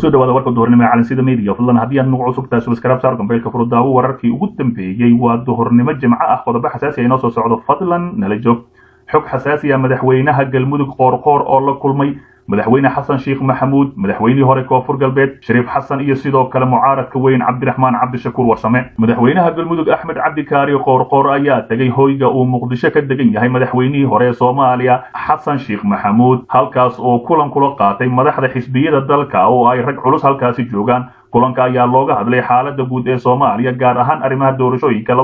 ku soo dhawaada warka duhurnimo ee calansida media. Fadlan haddii aad nagu cusub tahay subscribe saar gambeylka furudaawo wararkii ugu dambeeyey waa duhurnimo jimco ah. Qodobo xasaasi ah inoo soo socdo. Fadlan nala joog. Xog xasaasi ah madaxweynaha galmudug qoorqoor oo la kulmay madaxweyne xasan sheekh maxamuud madaxweynihii hore koonfur galbeed shariif xasan iyo sidoo kale mucaaradka weyn cabdiraxmaan cabdishakuur warsame. Madaxweynaha galmudug axmed cabdikaari qoorqoor ayaa tegay hoyga uu muqdisho ka degan yahay madaxweynihii hore ee soomaaliya xasan sheekh maxamuud halkaas oo kulan kula qaatay madaxda xisbiyada dalka oo ay rag culus halkaasi joogaan kulanka ayaa looga hadlay xaalada guud ee soomaaliya gaar ahaan arrimaha doorashooyinka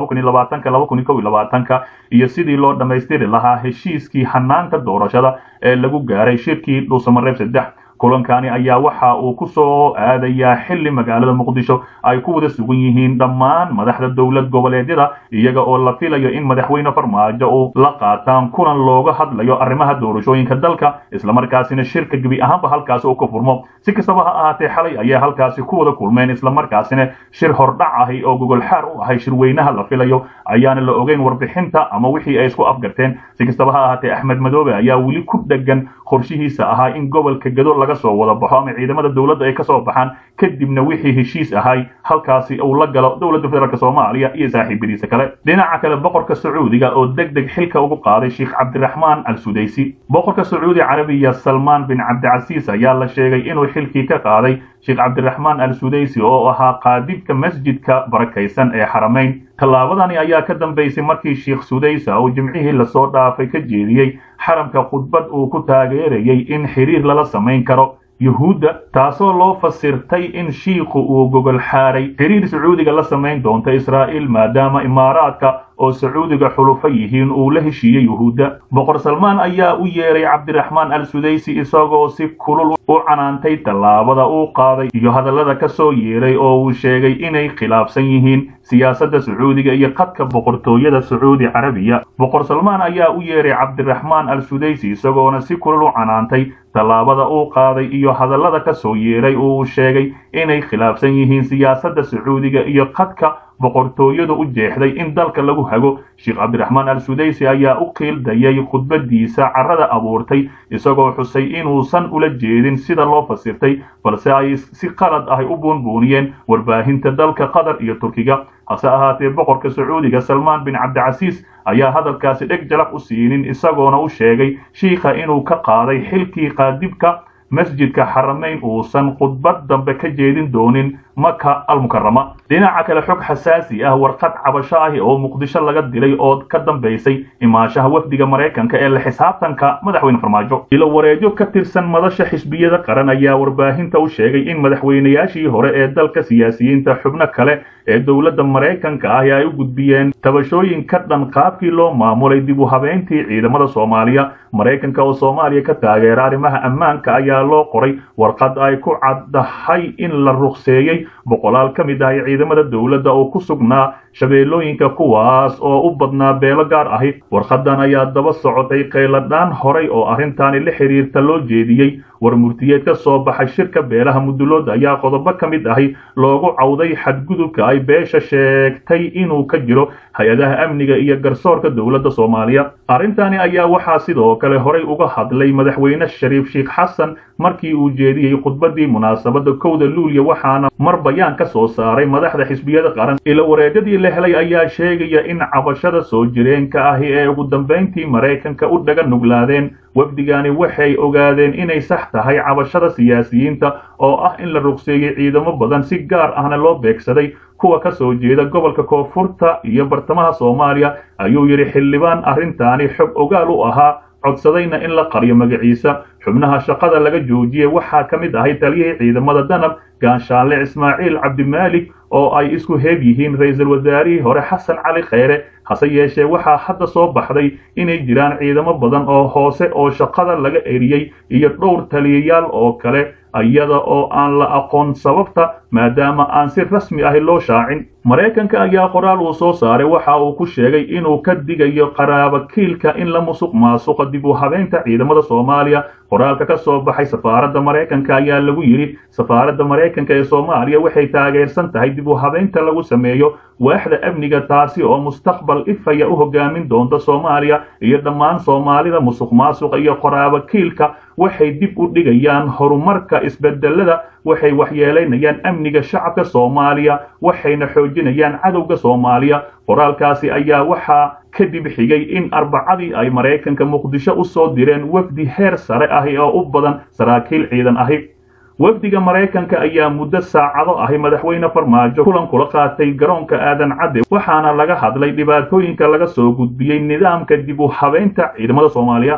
ka iyo sidii loo dhammaystiri lahaa heshiiskii hanaanka doorashada ee lagu gaaray shirkii dhuusamareeb saddex kulankani ayaa waxa uu ku soo aadayaa xilli magaalada muqdisho. Ay ku wada sugan yihiin dhammaan madaxda dowlad goboleedyada iyaga oo la filayo in madaxweyne farmaajo uu la qaataan kulan looga hadlayo arrimaha doorashooyinka dalka. Islamarkaasina shirka gebi ahaanba halkaasi uu ka furmo. Si kastaba ha ahaatee xalay ayay halkaasi ku wada kulmeen. Islamarkaasina shir hordhac ahi oo gogol xaar u ahay shirweynaha la filayo ayaana la ogeyn warbixinta ama wixii ay isku afgarteen. Si kastaba ha ahaatee axmed madoobe ayaa weli ku dhegan qorshihiisa ahaa in gobolka gado laga soo wada baxo ama ciidamada dowladda ay ka soo baxaan kadibna wixii heshiis ahay halkaasi uu la galo dowladda federaalk soomaaliya iyo saaxiibadiisa kale. Dhinaca kale boqorka sacuudiga oo deg deg xilka ugu qaaday sheekh cabdiraxmaan al sudaysi boqorka sacuudi carabiya salmaan bin cabdicasiis ayaa la sheegay inuu xilkii ka qaaday sheekh cabdiraxmaan al sudaysi oo ahaa qaadibka masjidka barakaysan ee xarameyn tallaabadani ayaa ka dambaysay markii sheekh sudaysa uu jimcihii la soo dhaafay ka jeediyey xaramka khudbad uu ku taageerayay in xiriir lala samayn karo yuhuudda taasoo loo fasirtay in shiikhu uu gogol xaaray. Xiriir sacuudiga la samayn doonta israa'iil maadaama imaaraadka oo sacuudiga xulufo yihiin uu la heshiiyey yuhuudda. Boqor salmaan ayaa u yeeray cabdiraxmaan al sudaysi isagoo si kulul u canaantay tallaabada uu qaaday. Iyo hadallada ka soo yeeray oo uu sheegay inay khilaafsan yihiin siyaasadda sacuudiga iyo qadka boqortooyada sacuudi carabiya. Boqor salmaan ayaa u yeeray cabdiraxmaan al sudaysi isagoona si kulul u canaantay tallaabada uu qaaday iyo hadallada ka soo yeeray oo uu sheegay inay khilaafsan yihiin siyaasadda sacuudiga iyo qadka boqortooyadu u jeexday in dalka lagu hago. Sheekh cabdiraxmaan al sudaysi ayaa u qiildayay khudbadiisa carrada abuurtay isagoo xusay inuusan ula jeedin sida loo fasirtay balse ay si qalad ah u buunbuuniyeen warbaahinta dalka qatar iyo turkiga. Hase ahaatee boqorka sacuudiga salmaan bin cabdicasiis ayaa hadalkaasi dheg jalaq u siinin isagoona u sheegay shiikha inuu ka qaaday xilkii qaadibka masjidka xarameyn uusan khudbad dambe ka jeedin doonin maka almukarama dhinaca kale xog xasaasi ah warqad cabasho ahi oo muqdisho laga dilay oo ka dambaysay imaashaha wafdiga maraykanka ee la xisaabtanka madaxweyne farmaajo. Ilo wareejo ka tirsan madasha xisbiyada qaran ayaa warbaahinta u sheegay in madaxweynayaashii hore ee dalka siyaasiyiinta xubno kale ee dowladda maraykanka ahi ay u gudbiyeen tabashooyin ka dhan qaabkii loo maamulay dib u habeyntii ciidamada soomaaliya. Maraykanka oo soomaaliya ka taageera arrimaha ammaanka ayaa loo qoray warqad ay ku caddahay in la ruqseeyey boqolaal ka mid ahay ciidamada dowladda oo ku sugnaa shabeellooyinka kuwaas oo u badnaa beelo gaar ahi. Warqadan ayaa daba socotay qayladhaan horay oo arrintaani la xiriirta loo jeediyey. War murtiyeed ka soo baxay shirka beelaha mudulood ayaa qodobo ka mid ahi. Loogu cawday xadgudubka ay beesha sheegtay inuu ka jiro hay'adaha amniga iyo garsoorka dowladda soomaaliya. Arrintani ayaa waxaa sidoo kale horay uga hadlay madaxweyne shariif sheekh xasan markii uu jeediyey khudbadii munaasabadda kowda luulya waxaana mar bayaan ka soo saaray madaxda xisbiyada qaran. Ila wareegadii la helay ayaa sheegaya in cabashada soo jireenka ahi ee ugu dambayntii maraykanka u dhaga nuglaadeen wafdigani waxay ogaadeen inay sax tahay cabashada siyaasiyiinta oo ah in la ruqseeyey ciidamo badan si gaar ahna loo beegsaday. Kuwa ka soo jeeda gobolka koonfurta iyo bartamaha soomaaliya ayuu yidhi xildhibaan arrintaani xog ogaal u ahaa codsadayna in la qariyo magaciisa. Xubnaha shaqada laga joojiyey waxaa ka mid ahay taliyihii ciidamada danab gaanshaanle ismaaciil cabdimaalik oo ay isku heeb yihiin ra'iisul wasaarihii hore xasan cali kheyre hase yeeshee waxaa hadda soo baxday inay jiraan ciidamo badan oo hoose oo shaqada laga eriyey iyo dhowr taliyayaal oo kale iyada oo aan la aqoon sababta maadaama aan si rasmi ahi loo shaacin. Maraykanka ayaa qoraal uu soo saaray waxa uu ku sheegay inuu ka digayo qaraabakiilka in la musuq maasuqa dib u habeynta ciidamada soomaaliya. Qoraalka ka soo baxay safaaradda maraykanka ayaa lagu yidhi safaaradda maraykanka ee soomaaliya waxay taageersan tahay dib u habeynta lagu sameeyo waaxda amniga taasi oo mustaqbal ifaya u hogaamin doonta soomaaliya iyo dhammaan soomaalida musuq maasuqa iyo qoraabo kiilka. Waxay dib u dhigayaan horumarka isbedelada waxay waxyeelaynayaan amniga shacabka soomaaliya waxayna xoojinayaan cadowga soomaaliya. Qoraalkaasi ayaa waxaa kadib xigay in arbacadii ay maraykanka muqdisho u soo direen wafdi heer sare ahi oo u badan saraakiil ciidan ahi wafdiga maraykanka ayaa muddo saacado ahi madaxweyne farmaajo kulan kula qaatay garoonka aadan cadde waxaana laga hadlay dhibaatooyinka laga soo gudbiyey nidaamka dib u habeynta ciidamada soomaaliya.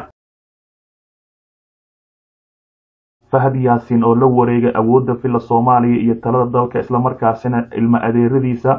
Fahad yaasiin oo la wareegay awoodda filla soomaaliya iyo talada dalka islamarkaasina ilmo adeeradiisa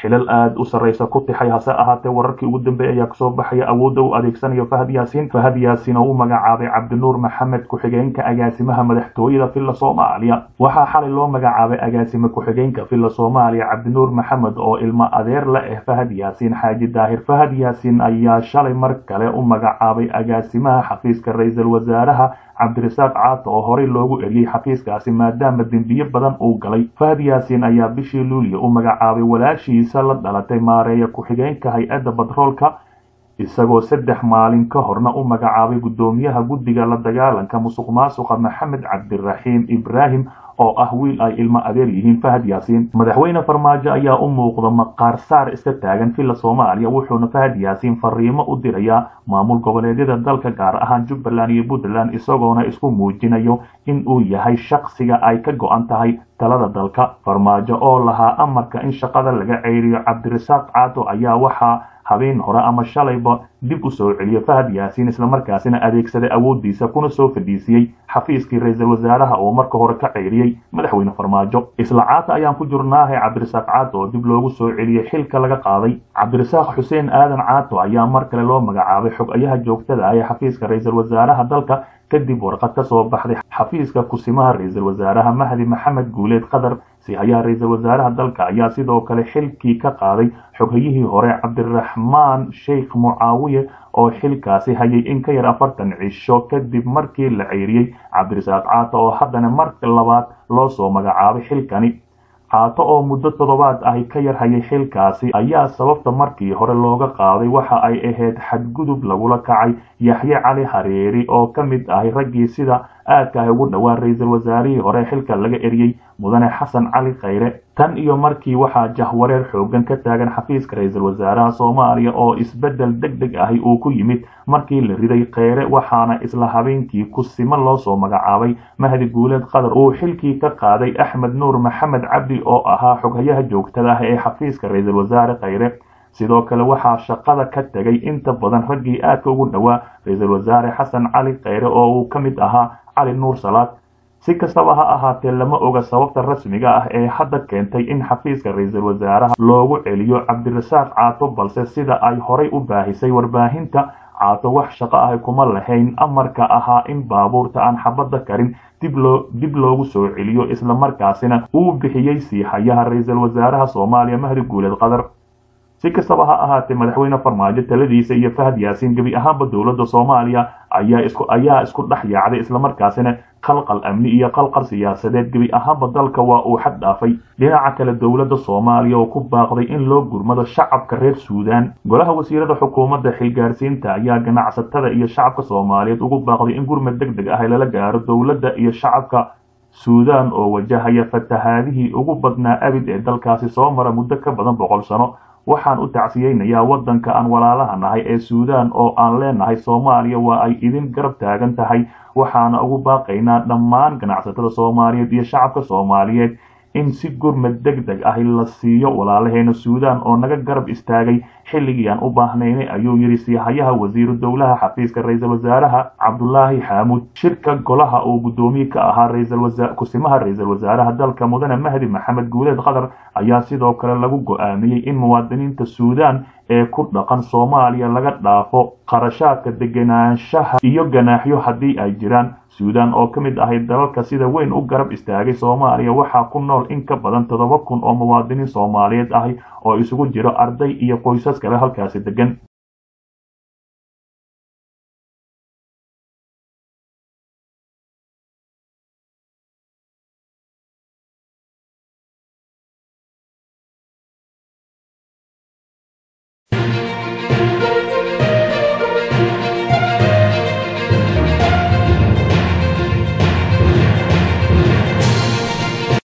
xilal aada u sarraysa ku tixay hase ahaatee wararkii ugu dambeeyay ayaa ka soo baxaya awoodda u adeegsanayo fahad yaasiin. Fahad yaasiin oo u magacaabay cabdinuur maxamed ku-xigeenka agaasimaha madaxtooyada filla soomaaliya. Waxaa xalay loo magacaabay agaasime ku-xigeenka filla soomaaliya cabdinuur maxamed oo ilmo adeer la ah fahad yaasiin xaaji daahir. Fahad yaasiin ayaa shalay mar kale u magacaabay agaasimaha xafiiska ra'iisul wasaaraha cabdirasaaq caato oo horey loogu eriyey xafiiskaasi maadaama dembiye badan uu galay. Fahad yaasiin ayaa bishii luuliya u magacaabay walaashiisa la dhalatay maareeya ku-xigeenka hay'adda batroolka isagoo saddex maalin ka horna u magacaabay guddoomiyaha guddiga la dagaalanka musuq maasuqa maxamed cabdiraxiim ibraahim oo ah wiil ay ilmo adeer yihiin fahad yaasiin. Madaxweyne farmaajo ayaa u muuqda maqaar saar iska taagan filla soomaaliya wuxuuna fahad yaasiin fariimo u dirayaa maamul goboleedyada dalka gaar ahaan jubbaland iyo puntland isagoona isku muujinayo in uu yahay shaqsiga ay ka go-an tahay talada dalka. Farmaajo oo lahaa amarka in shaqada laga ceyriyo cabdirasaaq caato ayaa waxaa habeen hore ama shalayba dib u soo celiyo fahad yaasiin islamarkaasina adeegsaday awooddiisa kuna soo fadhiisiyey xafiiskii ra'iisul wasaaraha oo marka hore ka ceyriyey madaxweyne farmaajo. Isla caata ayaan ku jirnaahay cabdirasaaq caato oo dib loogu soo celiyey xilka laga qaaday. Cabdirasaaq xuseen aadan caato ayaa mar kale loo magacaabay xog-ayaha joogtada ah ee xafiiska ra'iisul wasaaraha dalka kadib warqad ka soo baxday xafiiska kusimaha ra'iisul wasaaraha mahdi maxamed guuleed qadar sihayaha ra'iisul wasaaraha dalka ayaa sidoo kale xilkii ka qaaday xoghayihii hore cabdiraxmaan sheikh mucaawiye oo xilkaasi hayay in ka yar afartan cisho kadib markii la ceyriyey cabdirasaaq caato oo haddana mar labaad loo soo magacaabay xilkani caato oo muddo toddobaad ahi ka yar hayay xilkaasi ayaa sababta markii hore looga qaaday waxa ay ahayd xadgudub lagula kacay yaxye cali hareeri oo ka mid ahay raggii sida aadka ah ugu dhowaa ra'iisul wasaarihii hore xilka laga eriyey mudane xasan cali khayre tan iyo markii waxaa jahwareer xoogan ka taagan xafiiska ra'iisul wasaaraha soomaaliya oo isbeddel deg deg ahi uu ku yimid markii la riday kheyre waxaana isla habeenkii kusimo loo soo magacaabay mahdi guuleed qadar uu xilkii ka qaaday axmed nuur maxamed cabdi oo ahaa xoghayaha joogtada ah ee xafiiska ra'iisul wasaare kheyre sidoo kale waxaa shaqada ka tegay inta badan raggii aadka ugu dhowaa ra'iisul wasaare xasan cali kheyre oo uu ka mid ahaa cali nuur salaad si kastaba ha ahaatee lama oga sababta rasmiga ah ee hadda keentay in xafiiska ra'iisul wasaaraha loogu celiyo cabdirasaaq caato balse sida ay horay u baahisay warbaahinta caato wax shaqo ah kuma lahayn. Amarka ahaa in baabuurta aan xabadda karin dib loogu soo celiyo islamarkaasina uu bixiyey siihayaha ra'iisul wasaaraha soomaaliya mahdi guuleed qadar si kastaba ha ahaatee madaxweyne farmaajo taladiisa iyo fahad yaasiin gebi ahaanba dowladda soomaaliya ayaa isku dhex yaacday islamarkaasina qalqal amni iyo qalqal siyaasadeed. Gebi ahaanba dalka waa uu xad dhaafay. Dhinaca kale dowladda soomaaliya oo ku baaqday in loo gurmado shacabka reer suudaan. Golaha wasiirada xukuumadda xilgaarsiinta ayaa ganacsatada iyo shacabka soomaaliyeed ugu baaqday in gurmad deg deg ah lala gaaro dowladda iyo shacabka suudaan oo wajahaya fatahaadihii ugu badnaa abid ee dalkaasi soo mara muddo ka badan boqol sano waxaan u tacsiyeynayaa waddanka aan walaalaha nahay ee suudaan oo aan leenahay soomaaliya waa ay idin garab taagan tahay. Waxaana ugu baaqaynaa dhammaan ganacsatada soomaaliyeed iyo shacabka soomaaliyeed in si gurmad deg deg ah la siiyo walaalaheena suudaan oo naga garab istaagay xilligii aan u baahnaynay ayuu yidhi siihayaha wasiiru dowlaha xafiiska ra'iisul wasaaraha cabdulaahi xaamuud. Shirka golaha uu guddoomiye ka ahaa kusimaha ra'iisul wasaaraha dalka mudane mahdi maxamed guuleed qatar ayaa sidoo kale lagu go'aamiyey in muwaadiniinta suudaan ee ku dhaqan soomaaliya laga dhaafo qarashaadka degenaanshaha iyo ganaaxyo haddii ay jiraan suudaan oo ka mid ahay dalalka sida weyn u garab istaagay soomaaliya waxaa ku nool in ka badan toddoba kun oo muwaadiniin soomaaliyeed ahi oo isugu jiro arday iyo qoysas kale halkaasi degan